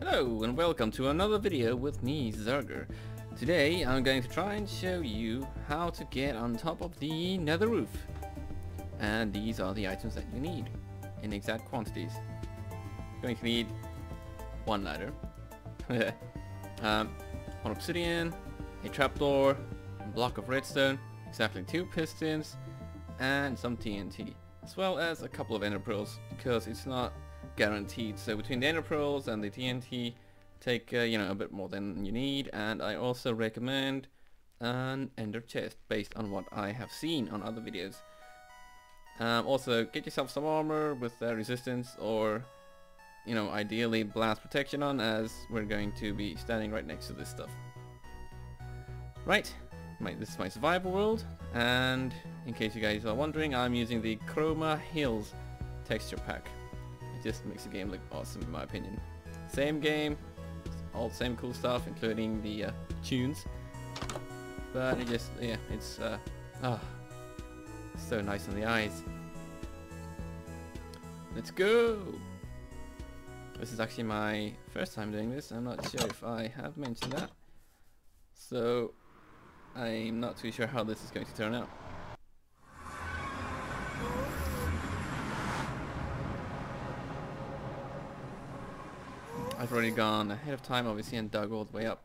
Hello and welcome to another video with me, Zerger. Today I'm going to try and show you how to get on top of the nether roof. And these are the items that you need in exact quantities. You're going to need one ladder, um, one obsidian, a trapdoor, a block of redstone, exactly two pistons, and some TNT, as well as a couple of ender pearls because it's not guaranteed. So between the ender pearls and the TNT, take uh, you know a bit more than you need. And I also recommend an ender chest based on what I have seen on other videos. Um, also, get yourself some armor with uh, resistance or you know ideally blast protection on as we're going to be standing right next to this stuff. Right, my, this is my survival world and in case you guys are wondering I'm using the Chroma Hills texture pack. Just makes the game look awesome in my opinion. Same game, all the same cool stuff, including the uh, tunes. But it just, yeah, it's, uh, oh, so nice on the eyes. Let's go! This is actually my first time doing this. I'm not sure if I have mentioned that. So, I'm not too sure how this is going to turn out. I've already gone ahead of time obviously and dug all the way up.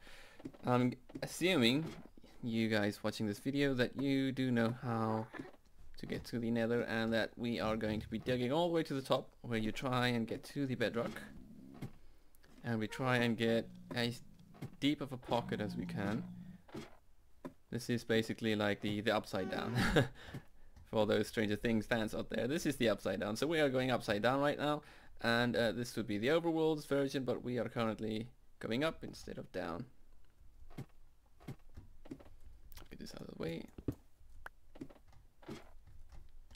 I'm assuming you guys watching this video that you do know how to get to the nether and that we are going to be digging all the way to the top where you try and get to the bedrock and we try and get as deep of a pocket as we can. This is basically like the, the upside down for all those Stranger Things fans out there. This is the upside down. So we are going upside down right now and uh, this would be the overworld's version but we are currently going up instead of down. Get this out of the way.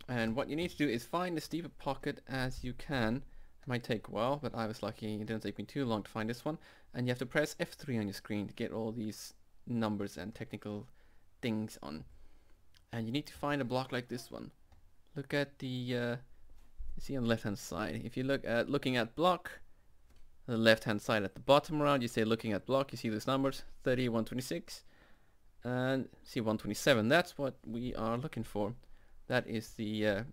And what you need to do is find as deep a pocket as you can. It might take a while but I was lucky it didn't take me too long to find this one. And you have to press F3 on your screen to get all these numbers and technical things on. And you need to find a block like this one. Look at the uh, you see on the left hand side if you look at looking at block the left hand side at the bottom around you say looking at block you see those numbers 30 126 and see 127 that's what we are looking for. That is the uh,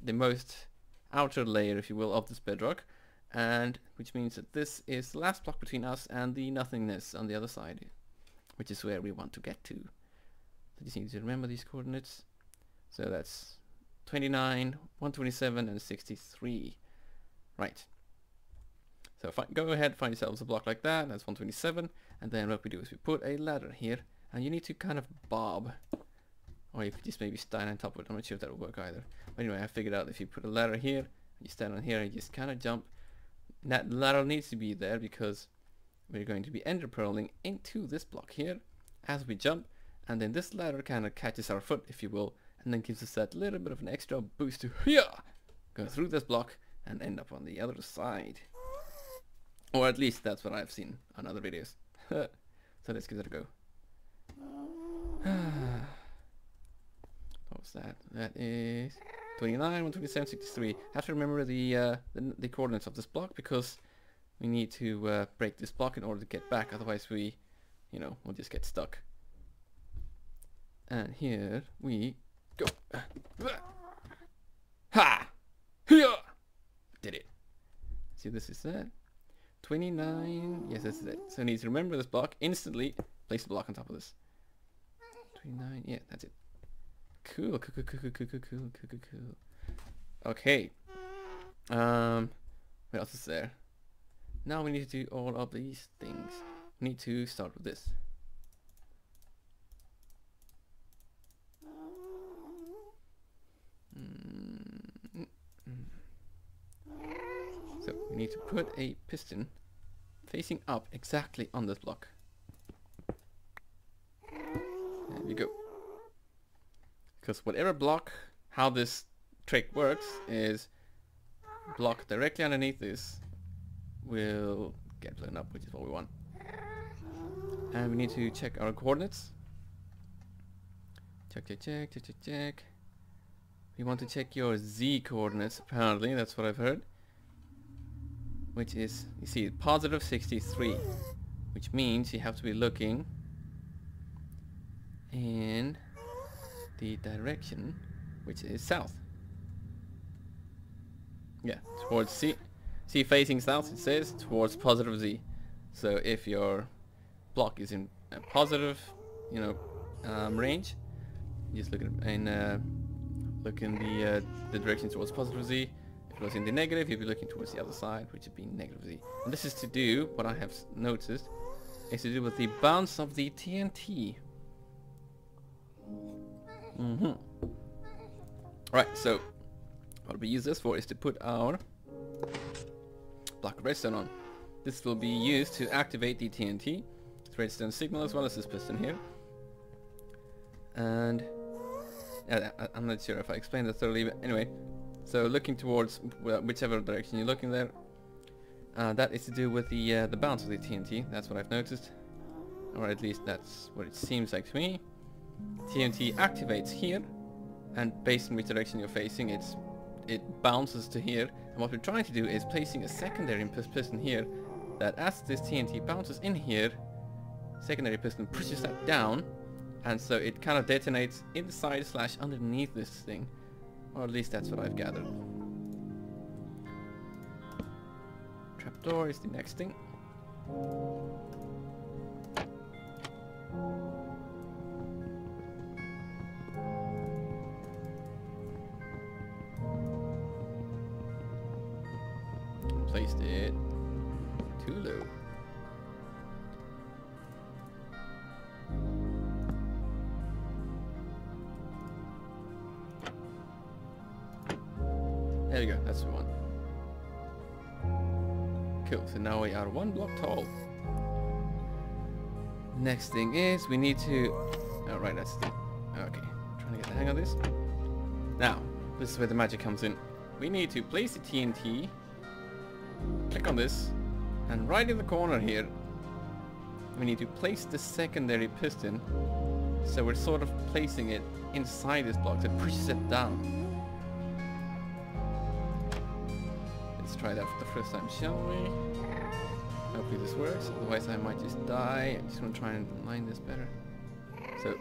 the most outer layer if you will of this bedrock and which means that this is the last block between us and the nothingness on the other side which is where we want to get to. So you just need to remember these coordinates? So that's 29, 127 and 63. Right. So go ahead, find yourselves a block like that, that's 127, and then what we do is we put a ladder here, and you need to kind of bob, or you could just maybe stand on top of it, I'm not sure if that will work either. But anyway, I figured out if you put a ladder here, you stand on here, and you just kind of jump, that ladder needs to be there because we're going to be ender pearling into this block here as we jump, and then this ladder kind of catches our foot, if you will, and then gives us that little bit of an extra boost to yeah, go through this block and end up on the other side. Or at least that's what I've seen on other videos. so let's give it a go. what was that? That is 29, 127, 63. I have to remember the, uh, the, the coordinates of this block because we need to uh, break this block in order to get back. Otherwise we, you know, we'll just get stuck. And here we Go. Ha! Did it. See, this is it. 29. Yes, this is it. So I need to remember this block instantly. Place the block on top of this. 29. Yeah, that's it. Cool, cool, cool, cool, cool, cool, cool, cool, cool, cool. Okay. Um, what else is there? Now we need to do all of these things. We need to start with this. So we need to put a piston facing up exactly on this block. There we go. Because whatever block, how this trick works is block directly underneath this will get blown up, which is what we want. And we need to check our coordinates. Check, check, check, check, check, check. We want to check your Z coordinates, apparently, that's what I've heard. Which is, you see, positive 63, which means you have to be looking in the direction which is south. Yeah, towards C. C facing south, it says, towards positive Z. So if your block is in a positive, you know, um, range, just look in uh, look in the uh, the direction towards positive Z. In the negative, you'll be looking towards the other side, which would be negative Z. And this is to do, what I have noticed, is to do with the bounce of the TNT. Mm-hmm. Right, so what we use this for is to put our block of redstone on. This will be used to activate the TNT, redstone signal as well as this piston here. And I, I'm not sure if I explained that thoroughly, but anyway. So looking towards whichever direction you're looking there, uh, that is to do with the uh, the bounce of the TNT. That's what I've noticed, or at least that's what it seems like to me. TNT activates here, and based on which direction you're facing, it's it bounces to here. And what we're trying to do is placing a secondary piston here, that as this TNT bounces in here, secondary piston pushes that down, and so it kind of detonates inside slash underneath this thing. Or at least that's what I've gathered. Trapdoor is the next thing. Placed it There you go, that's the one. Cool, so now we are one block tall. Next thing is we need to... Oh right, that's the... Okay, trying to get the hang of this. Now, this is where the magic comes in. We need to place the TNT, click on this, and right in the corner here, we need to place the secondary piston. So we're sort of placing it inside this block, so it pushes it down. Try that for the first time, shall we? Hopefully this works, otherwise I might just die. I just want to try and line this better. So,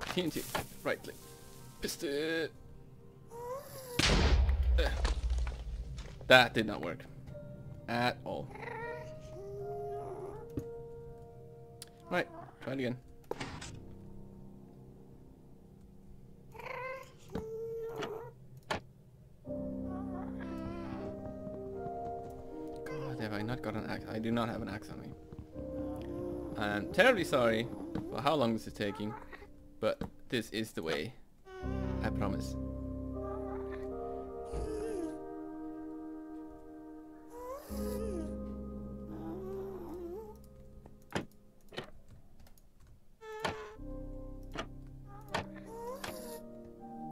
TNT, right click, piston. That did not work. At all. Right, try it again. I do not have an axe on me. I'm terribly sorry for how long this is taking, but this is the way. I promise.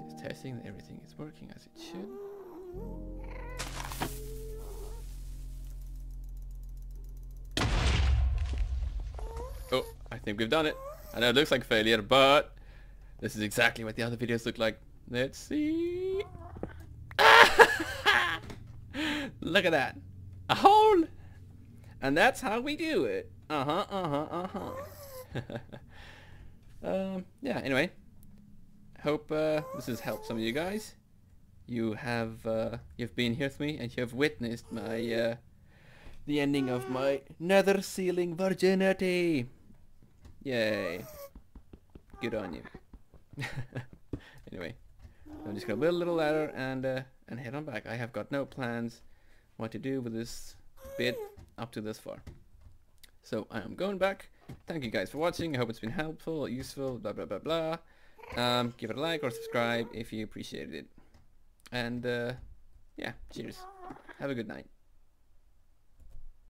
Just testing that everything is working as it should. Think we've done it. I know it looks like failure, but this is exactly what the other videos look like. Let's see. look at that. A hole. And that's how we do it. Uh-huh, uh-huh, uh-huh. um, yeah, anyway. Hope uh, this has helped some of you guys. You have, uh, you've been here with me and you have witnessed my, uh, the ending of my nether ceiling virginity. Yay. Good on you. anyway, I'm just gonna build a little ladder and uh, and head on back. I have got no plans what to do with this bit up to this far. So I am going back. Thank you guys for watching. I hope it's been helpful, useful, blah blah blah blah. Um, give it a like or subscribe if you appreciated it. And uh, yeah, cheers. Have a good night.